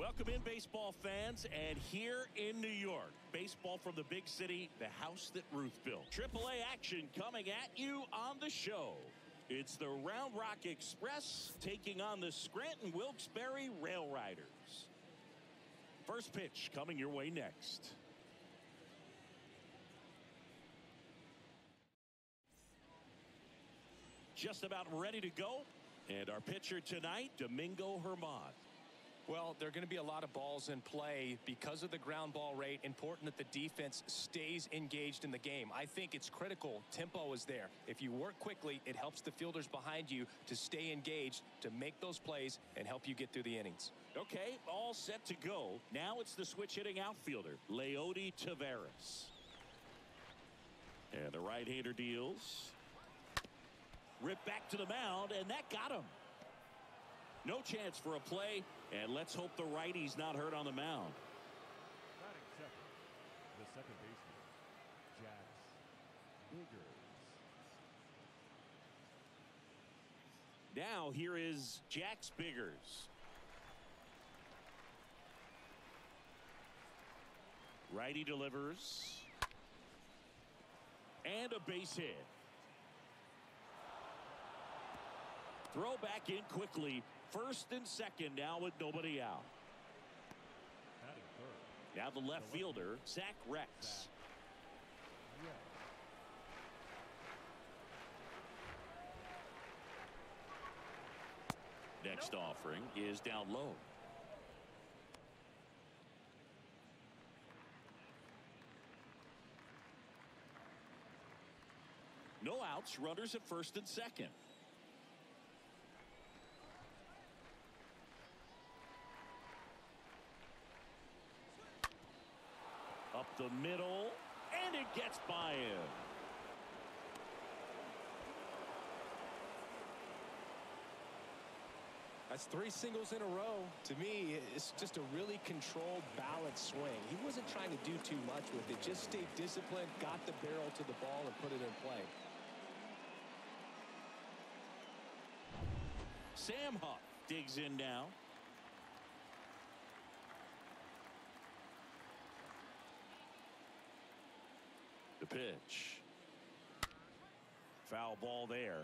Welcome in, baseball fans, and here in New York, baseball from the big city, the house that Ruth built. AAA action coming at you on the show. It's the Round Rock Express taking on the Scranton Wilkes-Barre Rail Riders. First pitch coming your way next. Just about ready to go. And our pitcher tonight, Domingo Germán. Well, there are going to be a lot of balls in play because of the ground ball rate. Important that the defense stays engaged in the game. I think it's critical. Tempo is there. If you work quickly, it helps the fielders behind you to stay engaged, to make those plays, and help you get through the innings. Okay, all set to go. Now it's the switch hitting outfielder, Leody Taveras. And the right-hander deals. Rip back to the mound, and that got him. No chance for a play, and let's hope the righty's not hurt on the mound. Batting second, the second baseman, Jax Biggers. Now here is Jax Biggers. Righty delivers. And a base hit. Throw back in quickly. First and second now with nobody out. Now the left fielder, Zach Reks. Next offering is down low. No outs, runners at first and second. Up the middle, and it gets by him. That's three singles in a row. To me, it's just a really controlled, balanced swing. He wasn't trying to do too much with it. Just stayed disciplined, got the barrel to the ball, and put it in play. Sam Huff digs in now. Pitch. Foul ball there.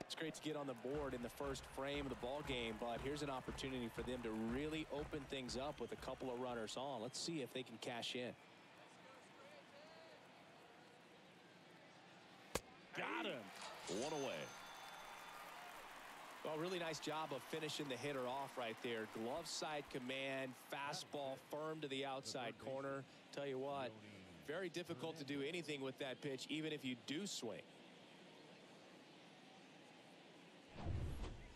It's great to get on the board in the first frame of the ball game, but here's an opportunity for them to really open things up with a couple of runners on. Let's see if they can cash in. Got him. One away. Well, really nice job of finishing the hitter off right there. Glove side command, fastball firm to the outside corner. Tell you what, very difficult to do anything with that pitch, even if you do swing.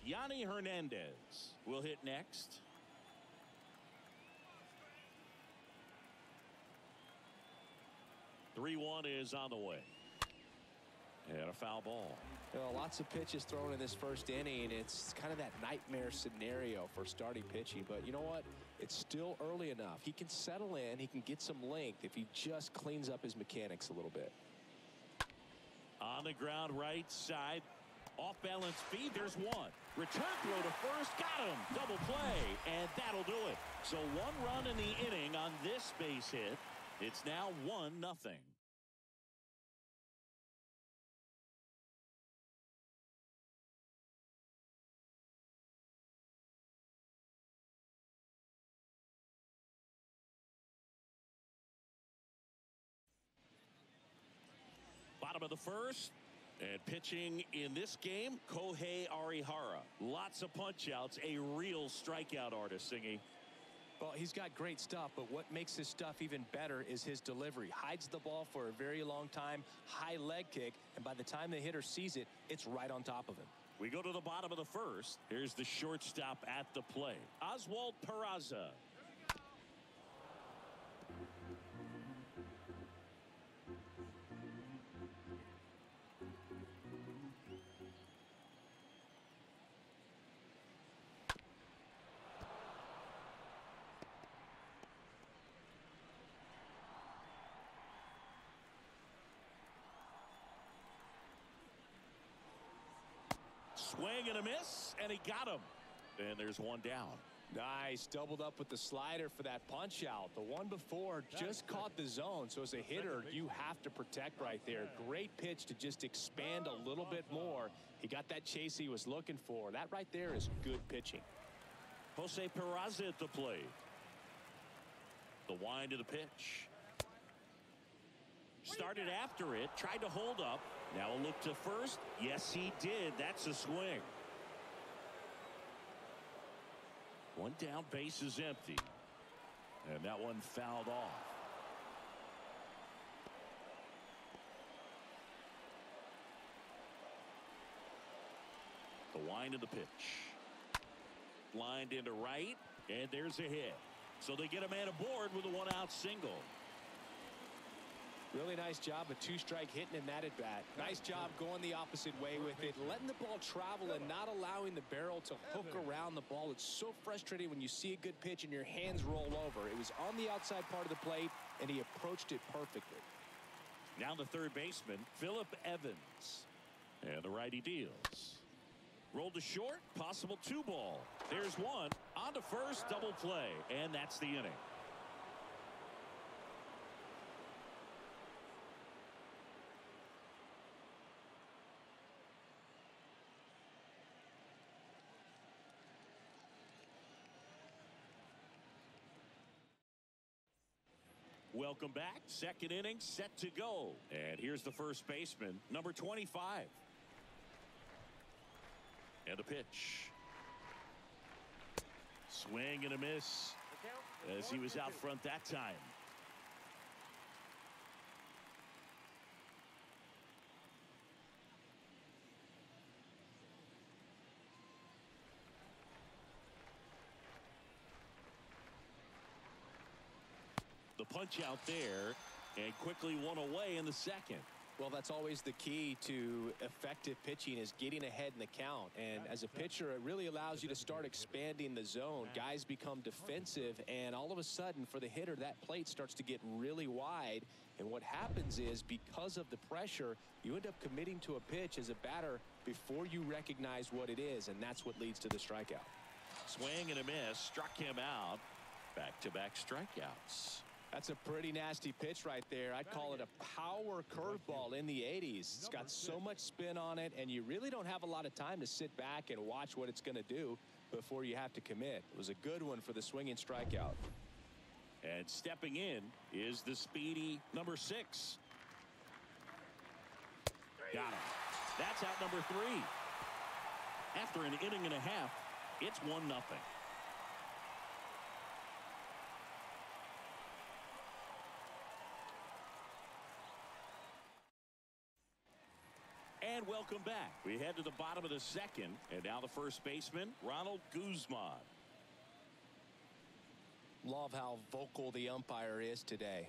Yonny Hernandez will hit next. Three one is on the way. And a foul ball. Well, lots of pitches thrown in this first inning. It's kind of that nightmare scenario for starting pitching. But you know what? It's still early enough. He can settle in. He can get some length if he just cleans up his mechanics a little bit. On the ground right side. Off balance feed. There's one. Return throw to first. Got him. Double play. And that'll do it. So one run in the inning on this base hit. It's now one nothing. Bottom of the first. And pitching in this game, Kohei Arihara. Lots of punch outs. A real strikeout artist, Singy. Well, he's got great stuff, but what makes his stuff even better is his delivery. Hides the ball for a very long time, high leg kick, and by the time the hitter sees it, it's right on top of him. We go to the bottom of the first. Here's the shortstop at the play, Oswald Peraza. Swing and a miss, and he got him. And there's one down. Nice. Doubled up with the slider for that punch out. The one before just caught the zone. So as a hitter, you have to protect right there. Great pitch to just expand a oh, little bit more. He got that chase he was looking for. That right there is good pitching. Jose Peraza at the plate. The wind to the pitch. Started after it, tried to hold up. Now a look to first. Yes, he did. That's a swing. One down, base is empty. And that one fouled off. The wind of the pitch. Lined into right, and there's a hit. So they get a man aboard with a one-out single. Really nice job a two-strike hitting in that at bat. Nice job going the opposite way with it, letting the ball travel and not allowing the barrel to hook around the ball. It's so frustrating when you see a good pitch and your hands roll over. It was on the outside part of the plate, and he approached it perfectly. Now the third baseman, Phillip Evans. And the righty deals. Rolled to short, possible two ball. There's one. On to first, double play. And that's the inning. Welcome back. Second inning set to go. And here's the first baseman, number 25. And a pitch. Swing and a miss as he was out front that time. The punch out there and quickly one away in the second. Well, that's always the key to effective pitching is getting ahead in the count. And as a pitcher, it really allows you to start expanding the zone. Guys become defensive, and all of a sudden, for the hitter, that plate starts to get really wide. And what happens is, because of the pressure, you end up committing to a pitch as a batter before you recognize what it is, and that's what leads to the strikeout. Swing and a miss, struck him out. Back-to-back -back strikeouts. That's a pretty nasty pitch right there. I'd call it a power curveball in the 80s. It's got so much spin on it, and you really don't have a lot of time to sit back and watch what it's going to do before you have to commit. It was a good one for the swinging strikeout. And stepping in is the speedy number six. Got him. That's out number three. After an inning and a half, it's 1 nothing. And welcome back. We head to the bottom of the second. And now the first baseman, Ronald Guzman. Love how vocal the umpire is today.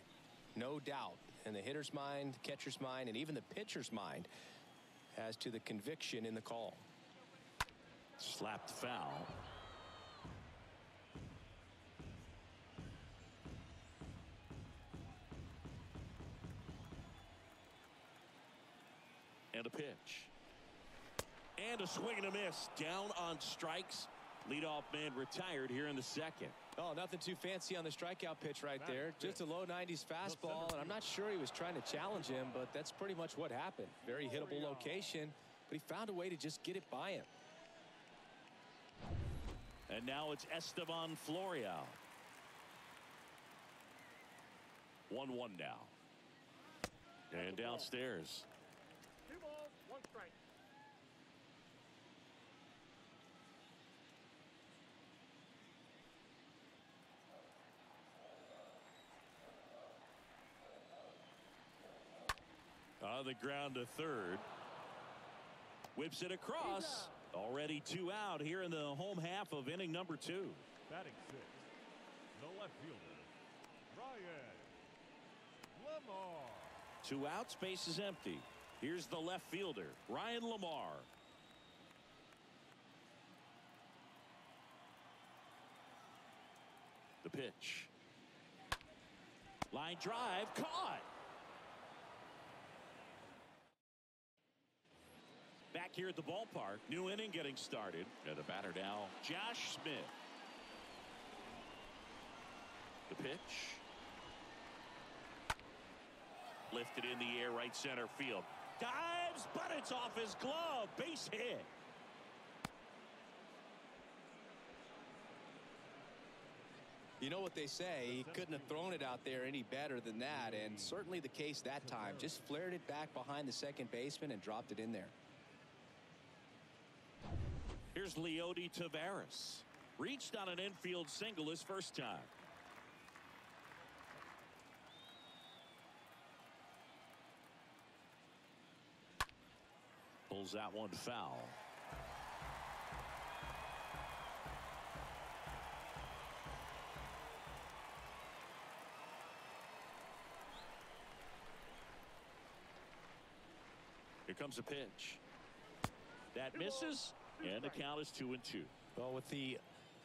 No doubt in the hitter's mind, catcher's mind, and even the pitcher's mind as to the conviction in the call. Slapped foul. And a swing and a miss. Down on strikes. Leadoff man retired here in the second. Oh, nothing too fancy on the strikeout pitch right there. Just a low 90s fastball, and I'm not sure he was trying to challenge him, but that's pretty much what happened. Very hittable location, but he found a way to just get it by him. And now it's Estevan Florial. 1-1 now. And downstairs. Two balls, one strike. On the ground to third. Whips it across. Already two out here in the home half of inning number two. Batting six, the left fielder, Ryan LaMarre. Two outs, base is empty. Here's the left fielder, Ryan LaMarre. The pitch. Line drive, caught. Back here at the ballpark, new inning getting started. The batter now, Josh Smith. The pitch. Lifted in the air right center field. Dives, but it's off his glove. Base hit. You know what they say, he couldn't have thrown it out there any better than that, and certainly the case that time. Just flared it back behind the second baseman and dropped it in there. Here's Leody Taveras. Reached on an infield single his first time. Pulls that one foul. Here comes a pitch. That misses, and the count is two and two. Well, with the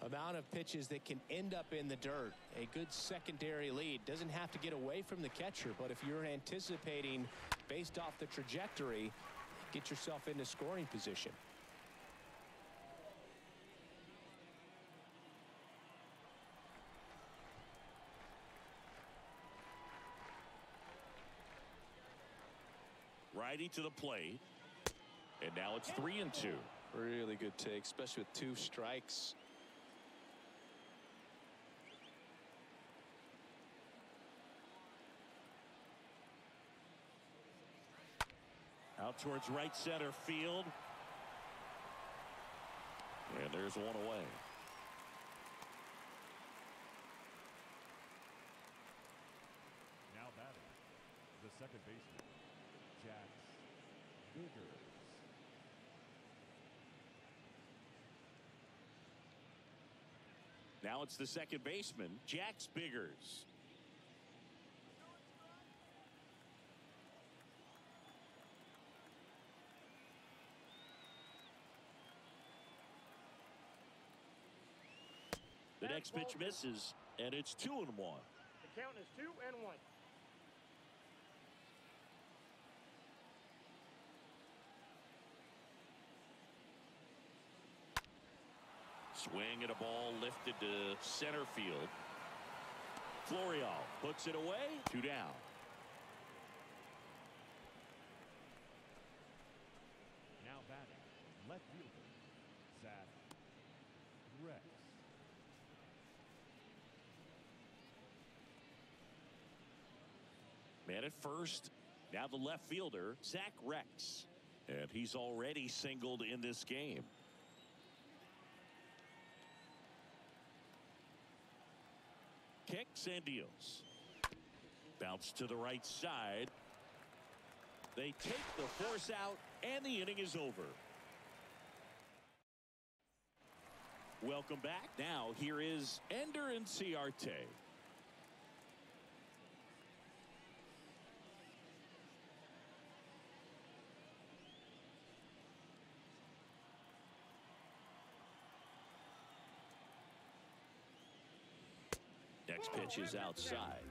amount of pitches that can end up in the dirt, a good secondary lead doesn't have to get away from the catcher, but if you're anticipating based off the trajectory, get yourself into scoring position. Righty to the plate. And now it's three and two. Really good take, especially with two strikes. Out towards right center field. And there's one away. Now batting, the second baseman, Jax Biggers. Now it's the second baseman, Jax Biggers. The next pitch misses, and it's two and one. The count is two and one. Swing and a ball lifted to center field. Florial puts it away. Two down. Now batting, left fielder, Zach Reks. Man at first. Now the left fielder, Zach Reks. And he's already singled in this game. Kicks and deals. Bounce to the right side. They take the force out, and the inning is over. Welcome back. Now, here is Ender and Inciarte. Next pitch is outside.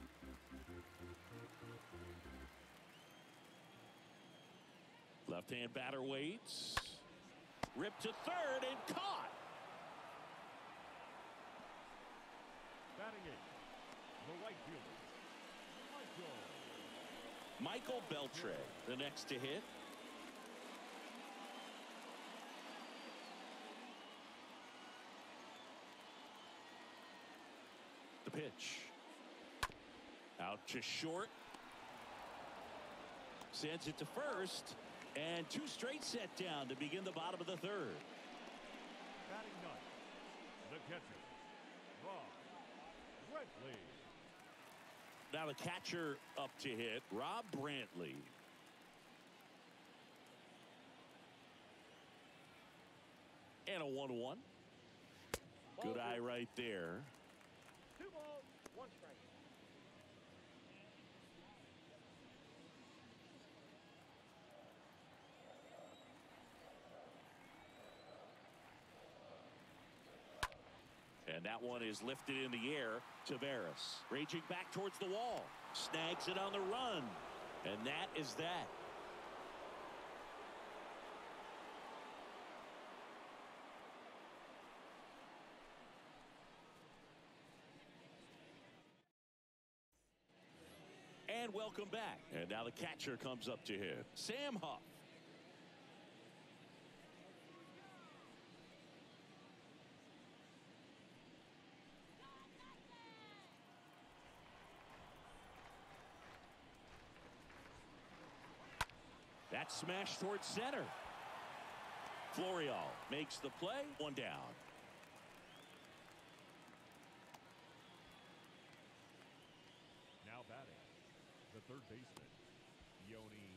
Left-hand batter waits. Ripped to third and caught. Batting eight, the right fielder, Michael Michael Beltre, the next to hit. Pitch. Out to short. Sends it to first. And two straight set down to begin the bottom of the third. Batting ninth, the catcher, Rob Brantley. Now the catcher up to hit, Rob Brantley. And a 1-1. Good eye right there. Two balls, one strike. And that one is lifted in the air. Taveras raging back towards the wall. Snags it on the run. And that is that. And welcome back. And now the catcher comes up to him. Sam Huff. That's smashed towards center. Florial makes the play. One down. Now batting, the third baseman, Yonny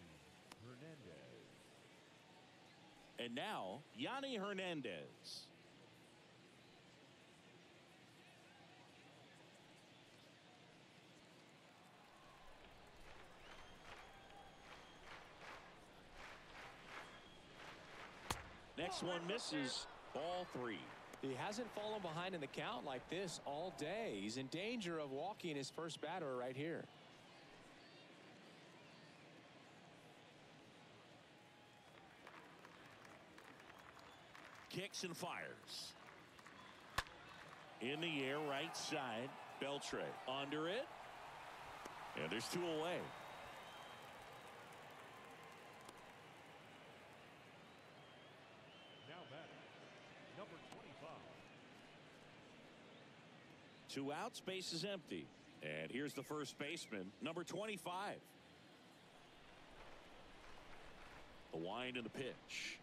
Hernandez. And now, Yonny Hernandez. One misses. Ball three. He hasn't fallen behind in the count like this all day. He's in danger of walking his first batter right here. Kicks and fires. In the air, right side. Beltre under it. And there's two away. Now batting, number 25, Two outs, base is empty. And here's the first baseman, number 25. The wind and the pitch.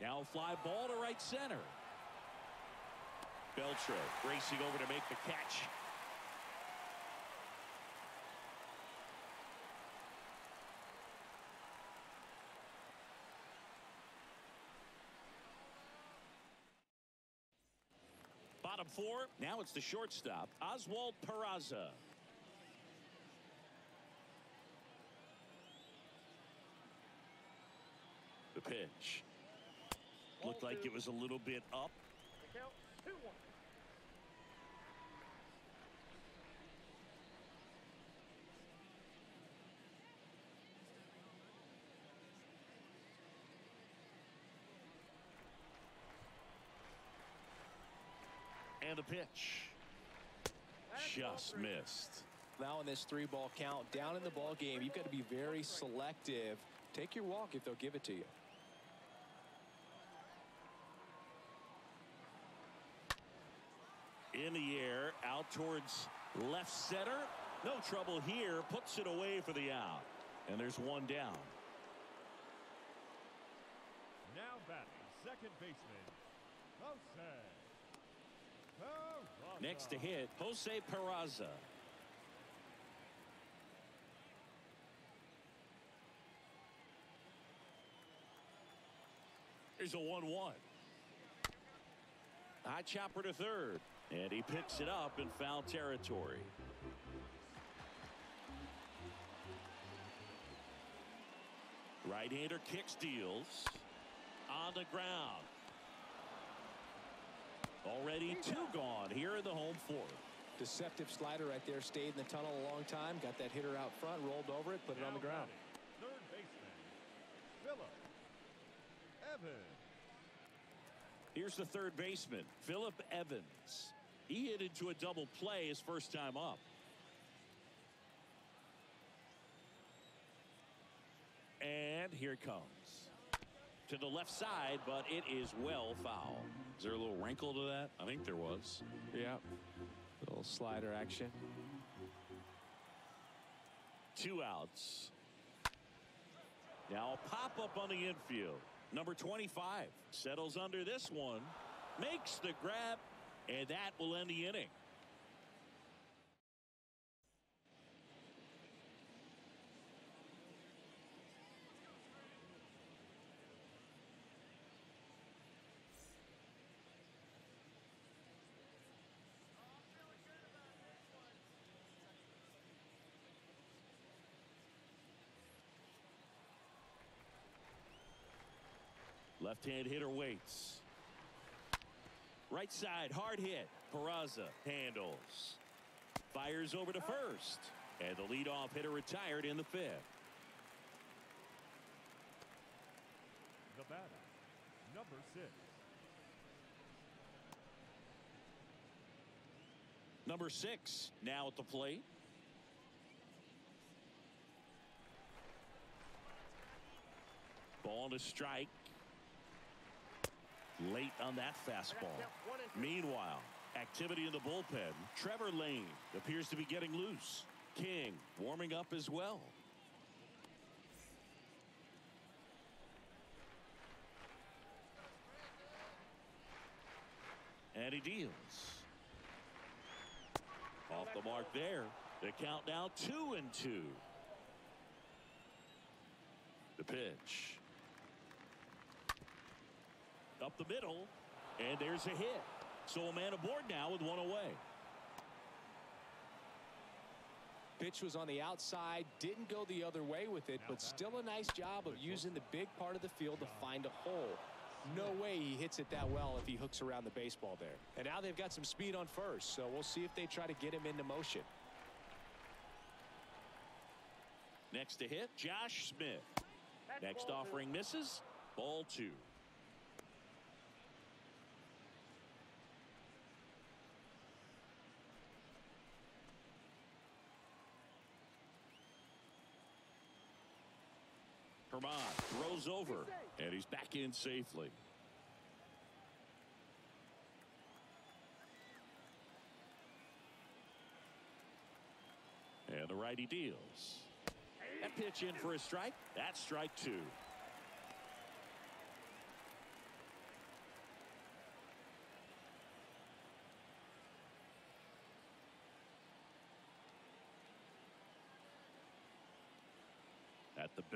Now fly ball to right center. Beltre racing over to make the catch. Bottom four. Now it's the shortstop, Oswald Peraza. The pitch. Looked like it was a little bit up. The count, 2 1. And the pitch. Just missed. Now in this three ball count down in the ball game you've got to be very selective. Take your walk if they'll give it to you. In the air, out towards left center. No trouble here. Puts it away for the out. And there's one down. now batting, second baseman, Jose Peraza. Next to hit, Jose Peraza. Here's a 1 1. High chopper to third. And he picks it up in foul territory. Right-hander kicks deals. On the ground. Already two gone here in the home fourth. Deceptive slider right there stayed in the tunnel a long time got that hitter out front rolled over it put it on the ground. batting, Third baseman, Phillip Evans. Here's the third baseman, Phillip Evans. He hit into a double play his first time up. And here it comes. To the left side, but it is well foul. Is there a little wrinkle to that? I think there was. Yeah. Little slider action. Two outs. Now a pop up on the infield. Number 25 settles under this one, makes the grab, and that will end the inning. Left hand hitter waits. Right side, hard hit. Peraza handles. Fires over to first. And the leadoff hitter retired in the fifth. The batter, number six. Number six now at the plate. Ball to strike. Late on that fastball. Meanwhile, activity in the bullpen. Trevor Lane appears to be getting loose. King warming up as well. And he deals. Off the mark there. The count now two and two. The pitch. Up the middle. And there's a hit. So a man aboard now with one away. Pitch was on the outside, didn't go the other way with it, but still a nice job of using the big part of the field to find a hole. No way he hits it that well if he hooks around the baseball there. And now they've got some speed on first, so we'll see if they try to get him into motion. Next to hit, Josh Smith. Next offering misses. Ball two. Throws over, and he's back in safely. And the righty deals. That pitch in for a strike. That's strike two.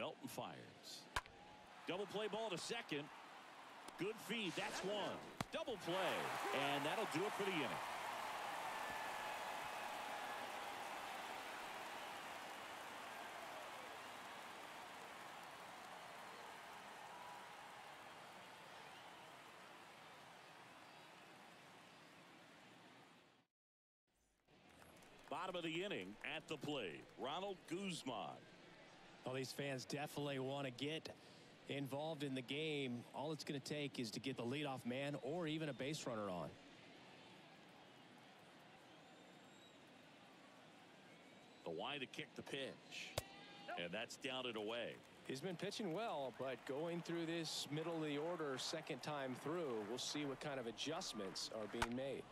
At the belt and fires. Double play ball to second. Good feed. That's one. Double play. And that'll do it for the inning. Bottom of the inning at the plate. Ronald Guzman. Well, these fans definitely want to get involved in the game. All it's going to take is to get the leadoff man or even a base runner on. The wide to kick the pitch. And that's down and away. He's been pitching well, but going through this middle of the order second time through, we'll see what kind of adjustments are being made.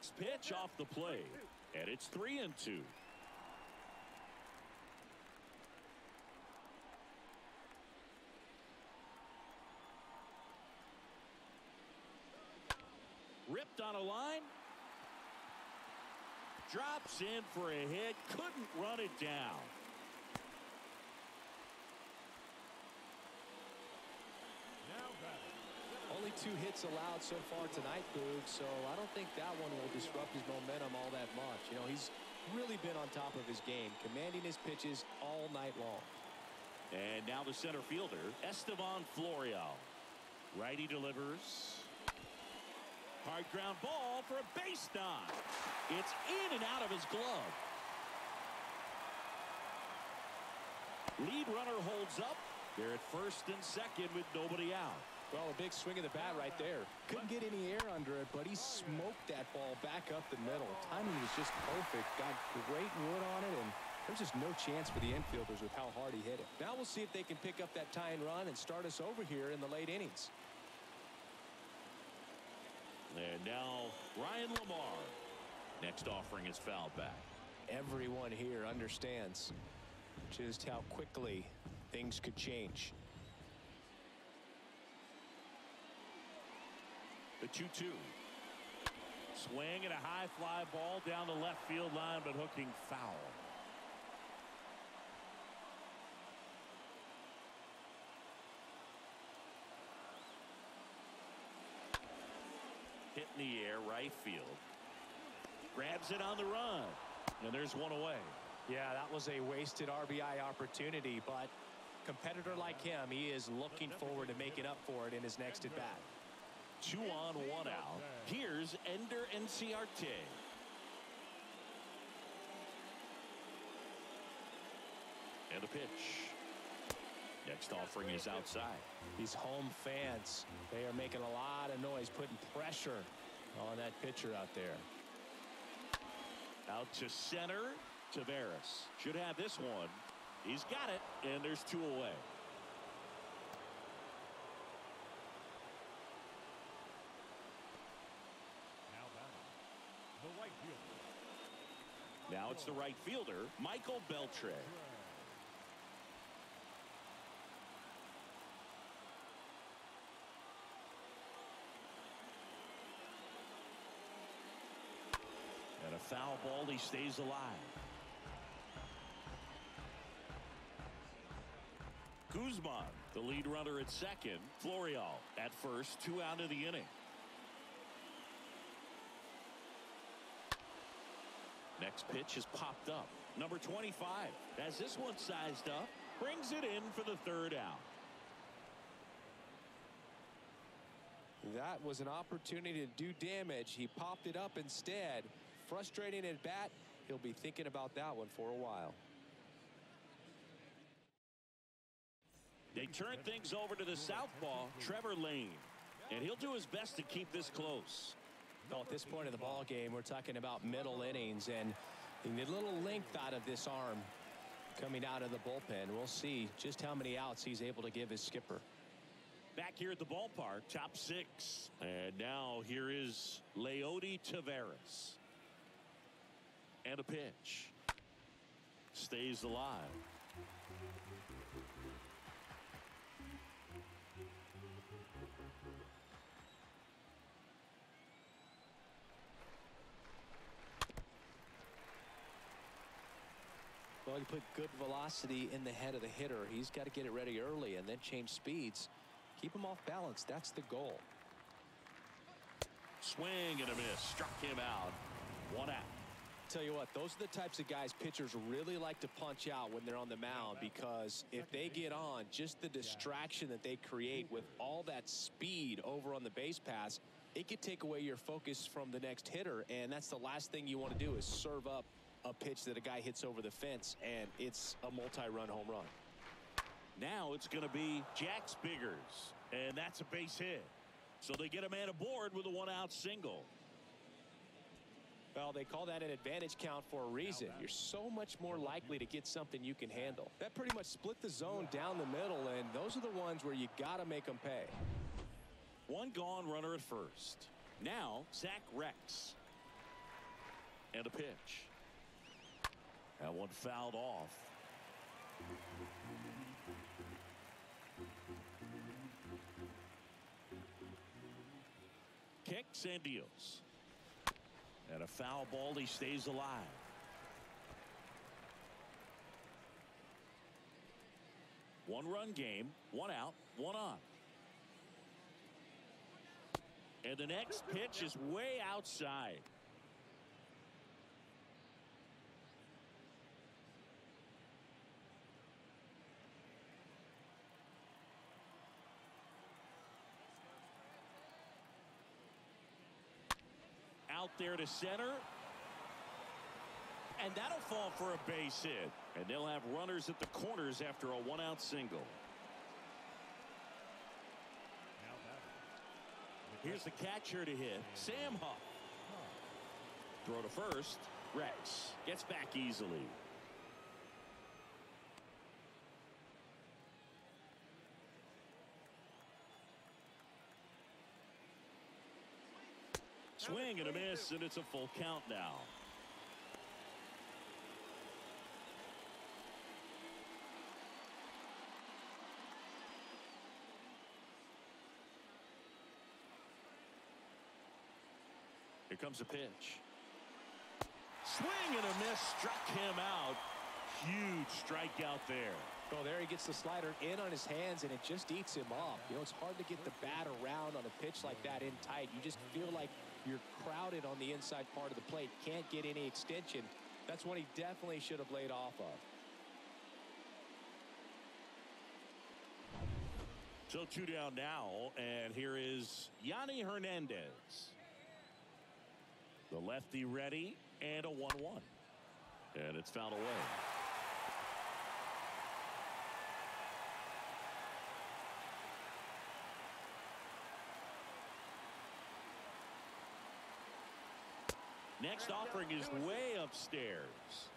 Next pitch off the plate. And it's three and two. Ripped on a line. Drops in for a hit. Couldn't run it down. Now batting. Only two hits allowed so far tonight, Boog, so I don't think that one will disrupt his momentum all that much. You know, he's really been on top of his game, commanding his pitches all night long. And now the center fielder, Estevan Florial. Righty delivers. Hard ground ball for a base knock. It's in and out of his glove. Lead runner holds up. They're at first and second with nobody out. Well, a big swing of the bat right there. Couldn't get any air under it, but he smoked that ball back up the middle. Timing was just perfect. Got great wood on it, and there's just no chance for the infielders with how hard he hit it. Now we'll see if they can pick up that tying run and start us over here in the late innings. And now Ryan LaMarre. Next offering is foul back. Everyone here understands just how quickly things could change. The 2 2. Swing and a high fly ball down the left field line, but hooking foul. Hit in the air, right field. Grabs it on the run. And there's one away. Yeah, that was a wasted RBI opportunity, but competitor like him, he is looking forward to making up for it in his next at bat. Two on, one out. Here's Ender Inciarte. And a pitch. Next offering is outside. These home fans, they are making a lot of noise, putting pressure on that pitcher out there. Out to center. Taveras should have this one. He's got it, and there's two away. Now batting. The right fielder. Now it's the right fielder, Michael Beltre. And a foul ball, he stays alive. Guzman, the lead runner at second. Florial at first, two out of the inning. Next pitch is popped up. Number 25 has this one sized up. Brings it in for the third out. That was an opportunity to do damage. He popped it up instead. Frustrating at bat. He'll be thinking about that one for a while. They turn things over to the southpaw, Trevor Lane. And he'll do his best to keep this close. Well, at this point in the ball game, we're talking about middle innings, and a little length out of this arm coming out of the bullpen. We'll see just how many outs he's able to give his skipper. Back here at the ballpark, top six. And now here is Leody Taveras. And a pitch. Stays alive. Well, you put good velocity in the head of the hitter. He's got to get it ready early and then change speeds. Keep him off balance. That's the goal. Swing and a miss. Struck him out. One out. Tell you what, those are the types of guys pitchers really like to punch out when they're on the mound because if they get on, just the distraction that they create with all that speed over on the base pass, it could take away your focus from the next hitter, and that's the last thing you want to do is serve up a pitch that a guy hits over the fence, and it's a multi-run home run. Now it's going to be Jax Biggers, And that's a base hit. So they get a man aboard with a one-out single. Well, they call that an advantage count for a reason. You're so much more likely to get something you can handle. That pretty much split the zone down the middle, and those are the ones where you got to make them pay. One gone runner at first. Now, Zach Reks. And a pitch. That one fouled off. Kicks and deals. And a foul ball, he stays alive. One run game, one out, one on. And the next pitch is way outside. Out there to center. And that'll fall for a base hit. And they'll have runners at the corners after a one out single. Here's the catcher to hit, Sam Huff. Throw to first. Reks gets back easily. Swing and a miss, and it's a full count now. Here comes a pitch. Swing and a miss struck him out. Huge strikeout there. Well, there he gets the slider in on his hands, and it just eats him off. You know, it's hard to get the bat around on a pitch like that in tight. You just feel like you're crowded on the inside part of the plate. Can't get any extension. That's one he definitely should have laid off of. So two down now, and here is Yonny Hernandez. The lefty ready, and a 1-1. And it's fouled away. Next offering is way upstairs.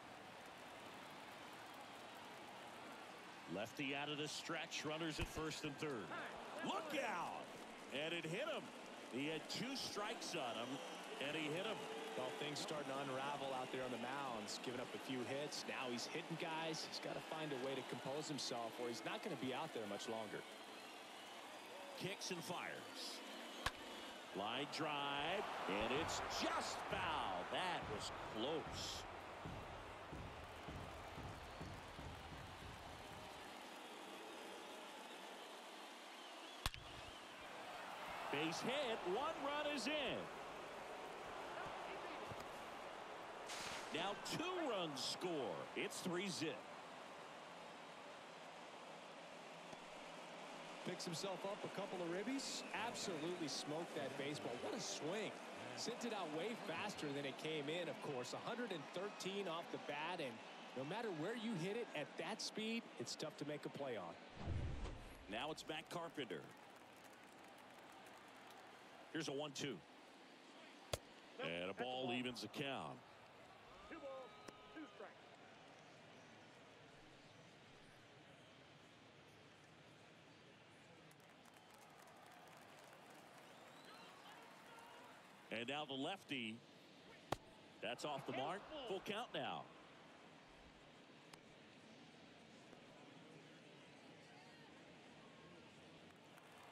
Lefty out of the stretch. Runners at first and third. Look out! And it hit him. He had two strikes on him, and he hit him. Well, things starting to unravel out there on the mounds, giving up a few hits. Now he's hitting guys. He's got to find a way to compose himself, or he's not going to be out there much longer. Kicks and fires. Line drive, and it's just foul. That was close. Base hit, one run is in. Now two runs score. It's three zip. Picks himself up a couple of ribbies. Absolutely smoked that baseball. What a swing. Sent it out way faster than it came in, of course. 113 off the bat, and no matter where you hit it at that speed, it's tough to make a play on. Now it's Matt Carpenter. Here's a one-two. And a ball evens the count. Two balls, two strikes. And now the lefty. That's off the mark. Full count now.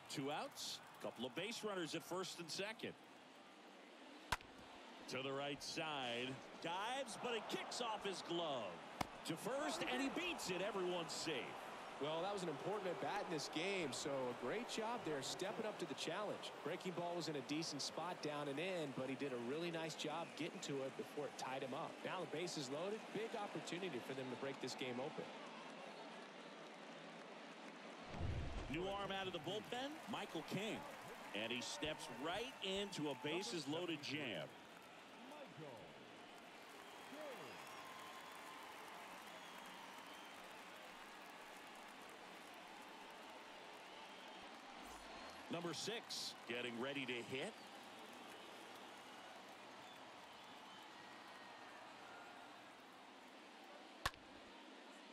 Two outs. Couple of base runners at first and second. To the right side. Dives, but it kicks off his glove. To first, and he beats it. Everyone's safe. Well, that was an important at bat in this game, so a great job there stepping up to the challenge. Breaking ball was in a decent spot down and in, but he did a really nice job getting to it before it tied him up. Now the base is loaded. Big opportunity for them to break this game open. New arm out of the bullpen, Michael King. And he steps right into a bases loaded jam. Michael. King. Number six getting ready to hit.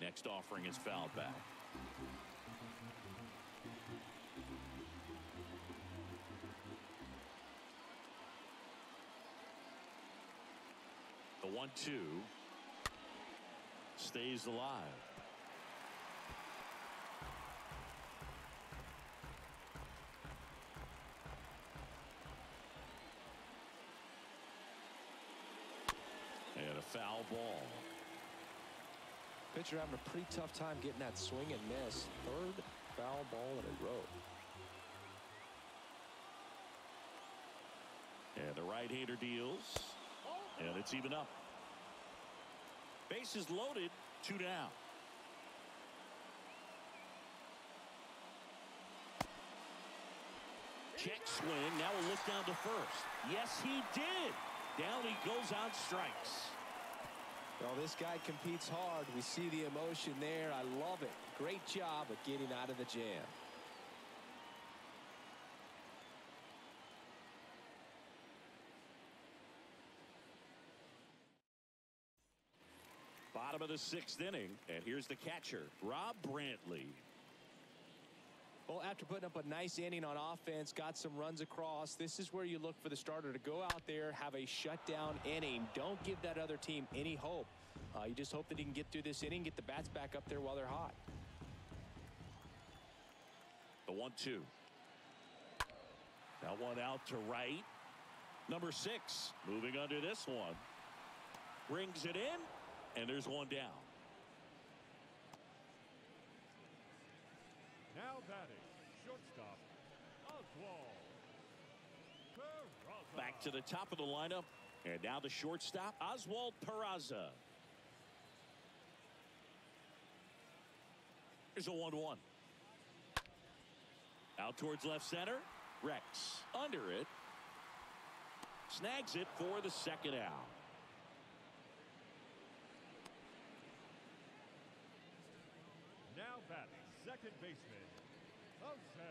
Next offering is fouled back. The one-two stays alive. And a foul ball. Pitcher having a pretty tough time getting that swing and miss. Third foul ball in a row. And the right-hander deals. And it's even up. Bases loaded, two down. Check swing. Now a look down to first. Yes, he did. Down he goes on strikes. Well, this guy competes hard. We see the emotion there. I love it. Great job of getting out of the jam. Bottom of the sixth inning. And here's the catcher, Rob Brantley. Well, after putting up a nice inning on offense, got some runs across, this is where you look for the starter to go out there, have a shutdown inning. Don't give that other team any hope. Uh, you just hope that he can get through this inning, get the bats back up there while they're hot. The one-two. That one out to right. Number six moving under this one. Brings it in, and there's one down. Now batting, shortstop, Oswald. Peraza. Back to the top of the lineup. And now the shortstop, Oswald Peraza. Here's a 1 1. Out towards left center. Reks under it. Snags it for the second out. Now batting, second baseman, Jose.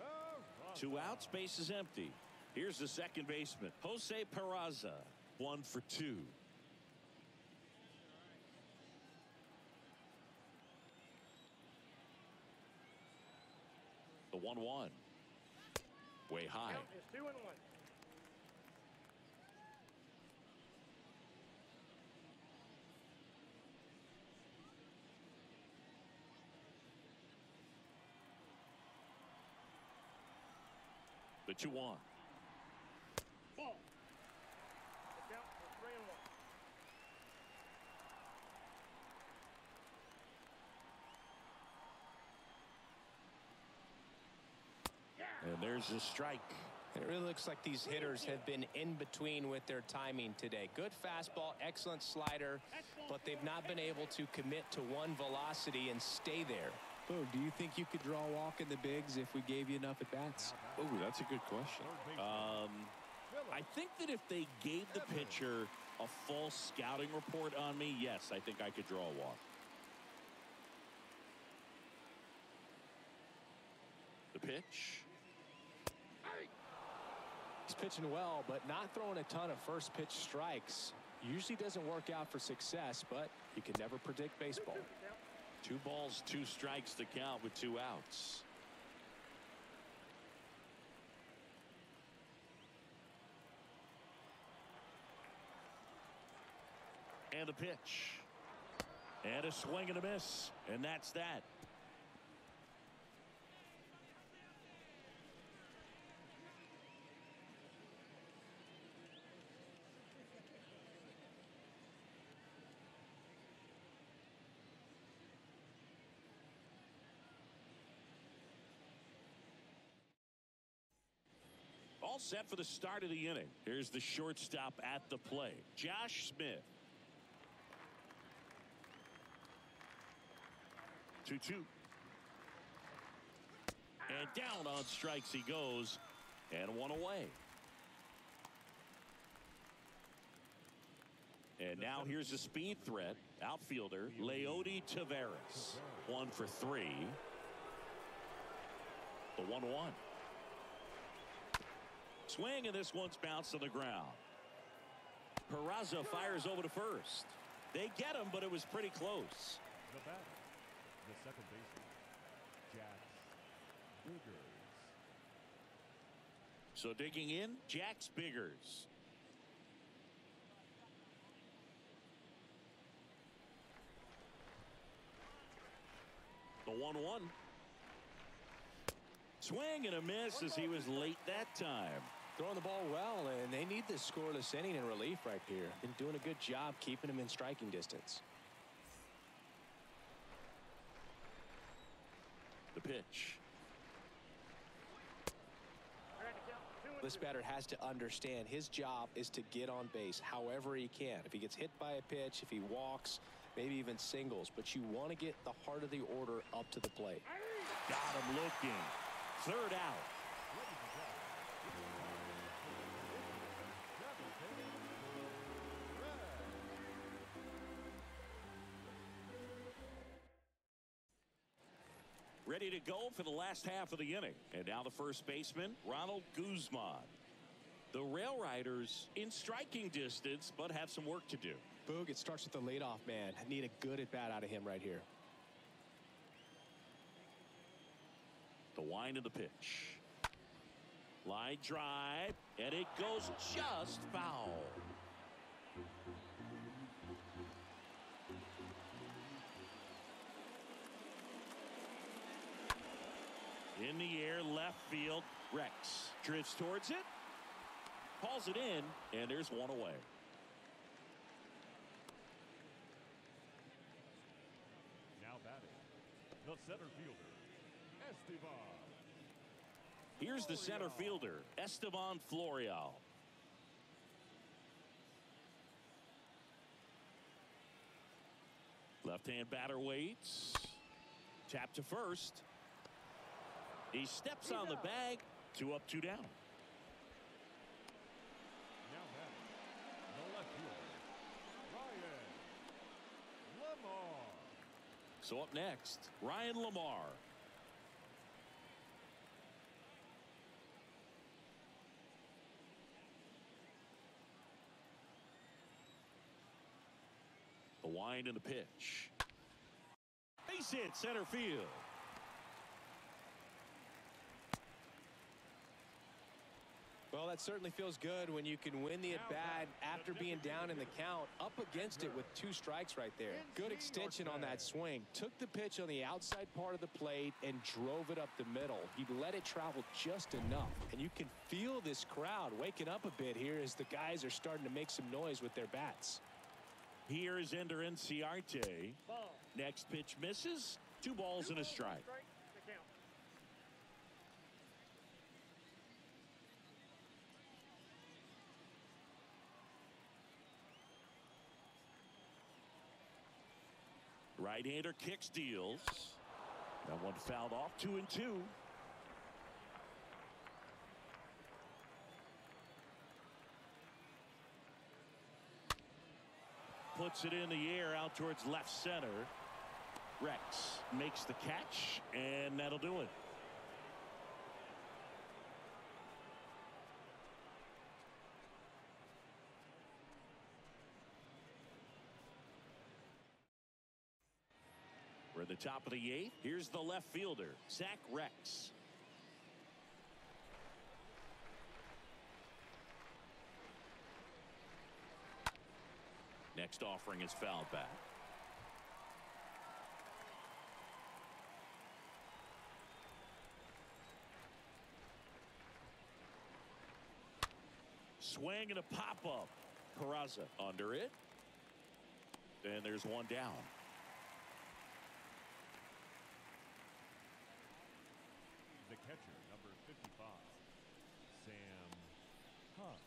Peraza. Two outs, base is empty. Here's the second baseman, Jose Peraza. One for two. The 1 1. Way high. Two and one. The 2 1. Ball. The count is three and one. And there's a strike. It really looks like these hitters have been in between with their timing today. Good fastball, excellent slider, but they've not been able to commit to one velocity and stay there. Bo, do you think you could draw a walk in the bigs if we gave you enough at bats? Oh, that's a good question. Um, I think that if they gave the pitcher a full scouting report on me, yes, I think I could draw a walk. The pitch. Pitching well, but not throwing a ton of first pitch strikes. Usually doesn't work out for success, but you can never predict baseball. Two balls, two strikes to count with two outs. And a pitch. And a swing and a miss. And that's that. All set for the start of the inning. Here's the shortstop at the plate, Josh Smith. 2 2. And down on strikes he goes, and one away. And now here's a speed threat, outfielder Leody Taveras. One for three. The 1 1. Swing, and this one's bounced to the ground. Peraza fires over to first. They get him, but it was pretty close. The batter, the second baseman, Jax Biggers. So digging in, Jax Biggers. The 1 1. Swing and a miss as he was late that time. Throwing the ball well, and they need this scoreless inning in relief right here. Been doing a good job keeping him in striking distance. The pitch. This batter has to understand his job is to get on base however he can. If he gets hit by a pitch, if he walks, maybe even singles, but you want to get the heart of the order up to the plate. Got him looking. Third out. Ready to go for the last half of the inning. And now the first baseman, Ronald Guzman. The Rail Riders in striking distance, but have some work to do. Boog, it starts with the leadoff man. I Need a good at bat out of him right here. The wind of the pitch. Line drive, and it goes just foul. In the air, left field. Reks drifts towards it, hauls it in, and there's one away. Now batting, the center fielder, Estevan. Here's the center fielder, Estevan Florial. Left-hand batter waits. Tap to first. He steps on the bag. Two up, two down. Now the left Ryan LaMarre. So up next, Ryan LaMarre. The wind and the pitch. Base hit center field. Well, that certainly feels good when you can win the at-bat after being down in the count, up against it with two strikes right there. Good extension on that swing. Took the pitch on the outside part of the plate and drove it up the middle. He let it travel just enough. And you can feel this crowd waking up a bit here as the guys are starting to make some noise with their bats. Here is Ender Inciarte. Ball. Next pitch misses. Two balls and a strike. Right-hander kicks deals. That one fouled off two and two. Puts it in the air out towards left center. Reks makes the catch, and that'll do it. The top of the eighth. Here's the left fielder, Zach Reks. Next offering is fouled back. Swing and a pop up. Peraza under it. And there's one down. The catcher, number 55, Sam Huff.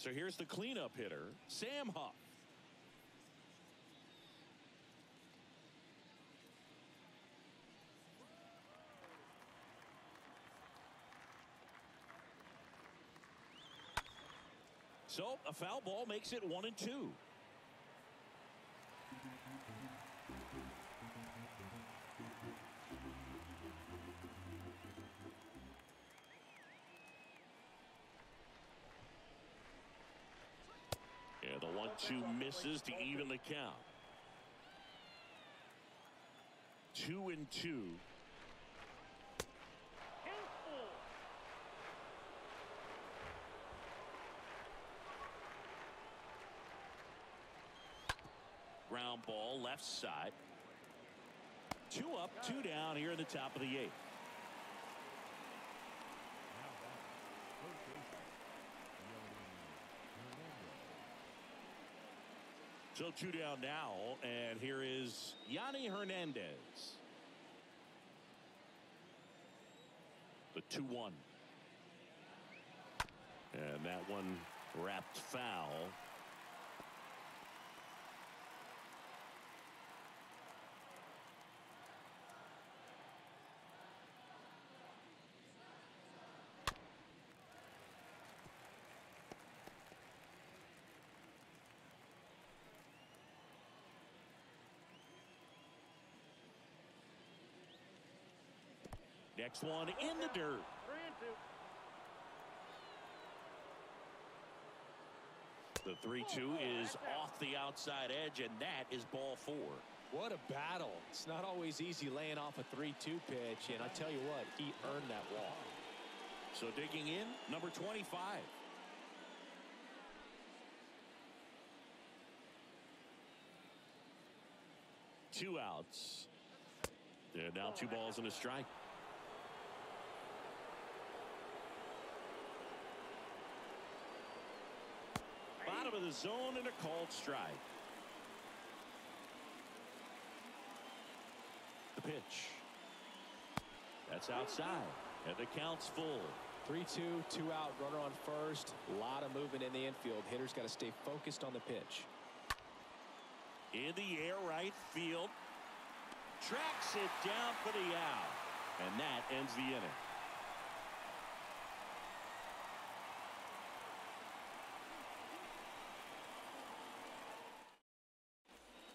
So here's the cleanup hitter, Sam Huff. So a foul ball makes it one and two. One-two misses to even the count. Two and two. Ground ball left side. Two up, two down here in the top of the eighth. Now back, third baseman, Yonny Hernandez. So two down now, and here is Yonny Hernandez. The 2 1. And that one wrapped foul. Next one in the dirt. Three and two. The 3 2 is off the outside edge, and that is ball four. What a battle. It's not always easy laying off a 3-2 pitch, and I tell you what, he earned that walk. So digging in, number 25. Two outs. And now two balls and a strike. Bottom of the zone and a called strike. The pitch. That's outside. And the count's full. 3-2, two out, runner on first. A lot of movement in the infield. Hitters got to stay focused on the pitch. In the air right field. Tracks it down for the out. And that ends the inning.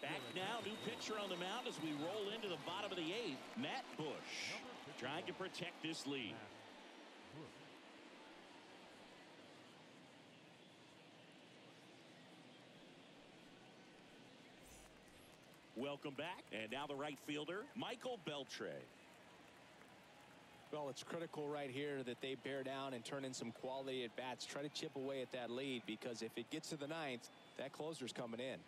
Back now, new pitcher on the mound as we roll into the bottom of the eighth. Matt Bush trying to protect this lead. Welcome back. And now the right fielder, Michael Beltre. Well, it's critical right here that they bear down and turn in some quality at bats. Try to chip away at that lead because if it gets to the ninth, that closer's coming in.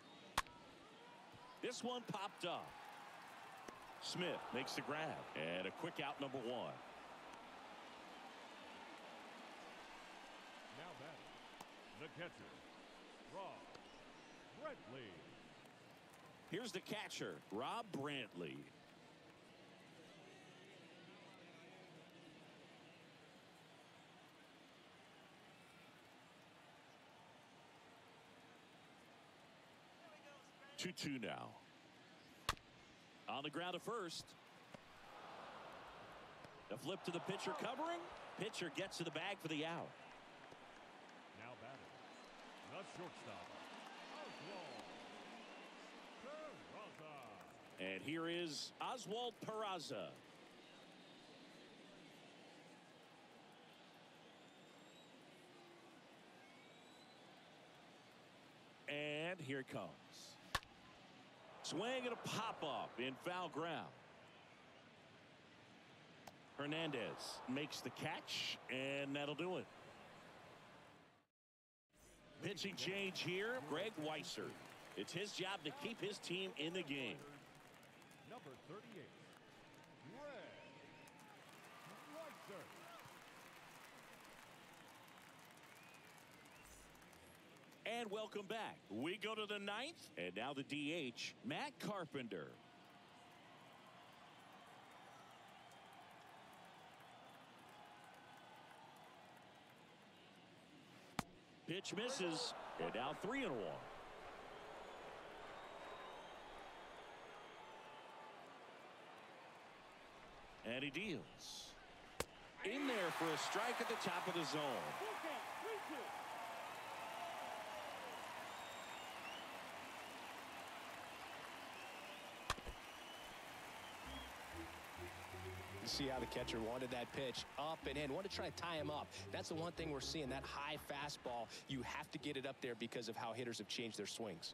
This one popped up. Smith makes the grab and a quick out number one. Now batting, the catcher, Rob Brantley. Here's the catcher, Rob Brantley. Two two now. On the ground at first. The flip to the pitcher covering. Pitcher gets to the bag for the out. Now batting, the shortstop, Oswald Peraza. And here is Oswald Peraza. And here it comes. Swing and a pop up in foul ground. Hernandez makes the catch, and that'll do it. Pitching change here, Greg Weiser. It's his job to keep his team in the game. Number 38, Greg Weiser. And welcome back. We go to the ninth, and now the DH, Matt Carpenter. Pitch misses, and now three and one. And he deals. In there for a strike at the top of the zone. Full count, three two. You see how the catcher wanted that pitch up and in. Wanted to try to tie him up. That's the one thing we're seeing. That high fastball, you have to get it up there because of how hitters have changed their swings.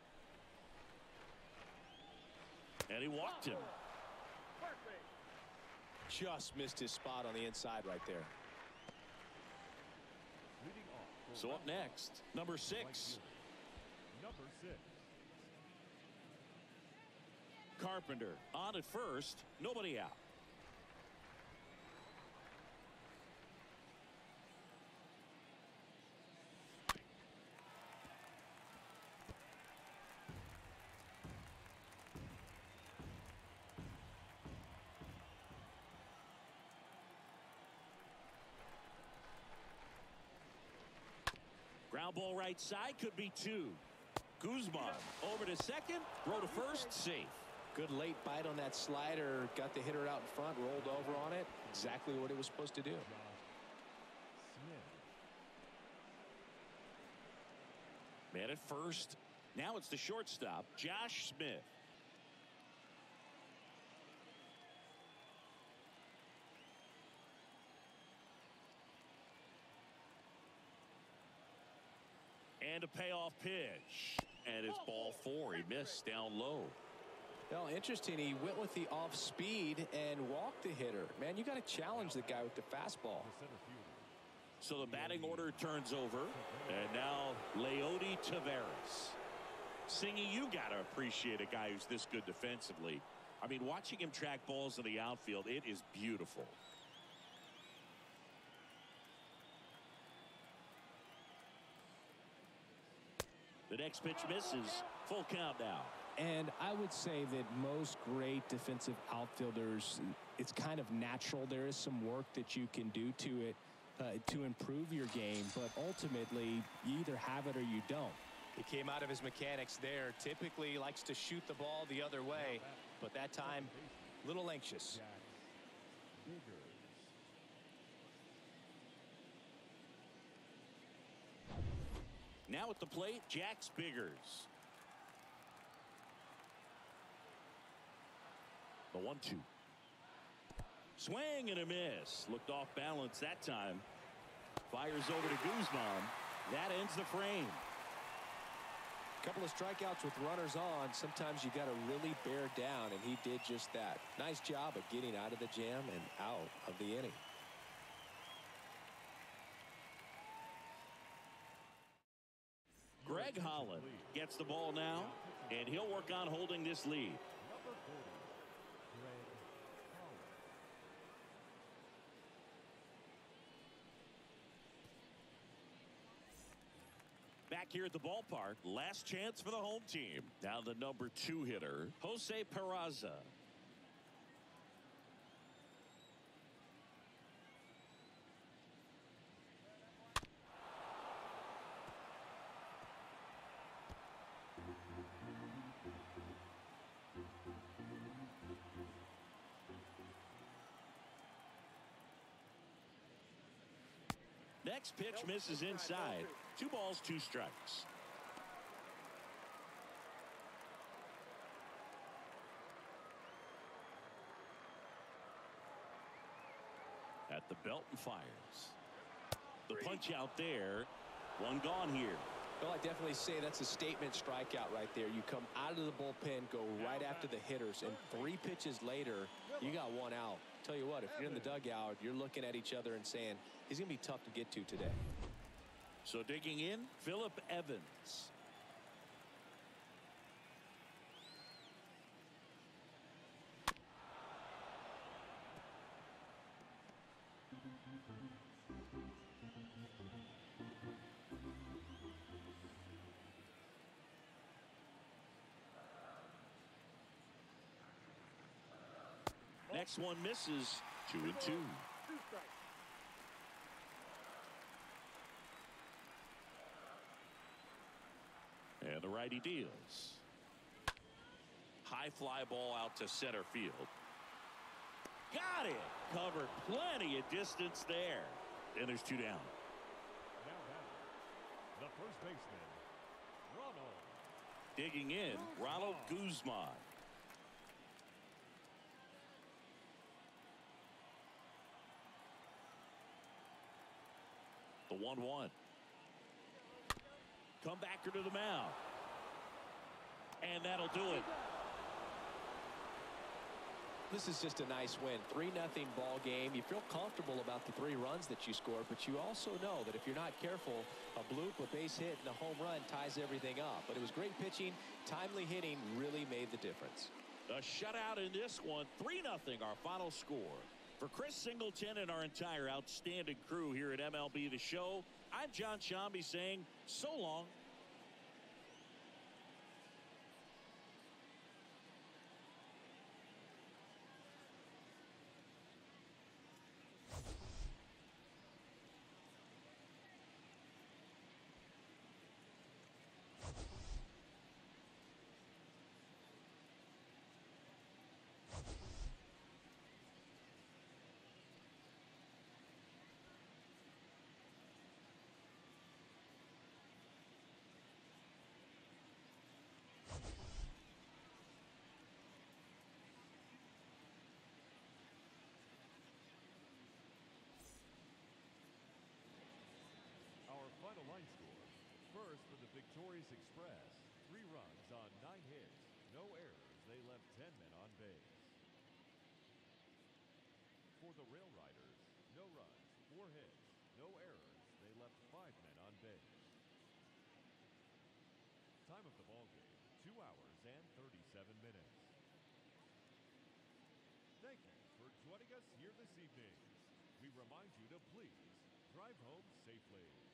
And he walked him. Perfect. Just missed his spot on the inside right there. Leading off for So up next, number six, Number six, Carpenter on at first, nobody out. Ground ball right side could be two. Guzman over to second, throw to first, safe. Good late bite on that slider. Got the hitter out in front, rolled over on it. Exactly what it was supposed to do. Man at first. Now it's the shortstop, Josh Smith. And a payoff pitch. And it's ball four. He missed down low. Well, interesting. He went with the off speed and walked the hitter. Man, you got to challenge the guy with the fastball. The center fielder, So the batting order turns over. And now Leody Taveras. Singy, you got to appreciate a guy who's this good defensively. I mean, watching him track balls in the outfield, it is beautiful. The next pitch misses. Full count now. And I would say that most great defensive outfielders, it's kind of natural. There is some work that you can do to it uh, to improve your game, but ultimately, you either have it or you don't. He came out of his mechanics there. Typically likes to shoot the ball the other way, but that time, a little anxious. Jax Biggers. Now at the plate, Jax Biggers. The one two. Swing and a miss. Looked off balance that time. Fires over to Guzman. That ends the frame. A couple of strikeouts with runners on. Sometimes you got to really bear down, and he did just that. Nice job of getting out of the jam and out of the inning. Greg Holland gets the ball now, and he'll work on holding this lead. Number 40, Greg Holland. Back here at the ballpark, last chance for the home team. Now the number two hitter, Jose Peraza. Next pitch misses inside. Two balls, two strikes. At the belt and fires. The punch out there. One gone here. Well, I definitely say that's a statement strikeout right there. You come out of the bullpen, go right after the hitters, and three pitches later, you got one out. Tell you what, if you're in the dugout, you're looking at each other and saying, he's going to be tough to get to today. So digging in, Phillip Evans. Next one misses. Two and two. And the righty deals. High fly ball out to center field. Got it. Covered plenty of distance there. And there's two down. Now batting, the first baseman, Ronald. Digging in, Ronald Guzman. The 1 1. Come backer to the mound. And that'll do it. This is just a nice win. 3 nothing ball game. You feel comfortable about the three runs that you scored, but you also know that if you're not careful, a bloop, a base hit, and a home run ties everything up. But it was great pitching. Timely hitting really made the difference. A shutout in this one. 3 0 our final score. For Chris Singleton and our entire outstanding crew here at MLB The Show, I'm Jon Sciambi saying so long. Our final line score. First for the victorious Express. Three runs on nine hits. No errors. They left 10 men on base. For the Rail Riders, no runs, four hits, no errors. They left five men on base. Time of the ball game, two hours and 37 minutes. Thank you for joining us here this evening. We remind you to please drive home safely.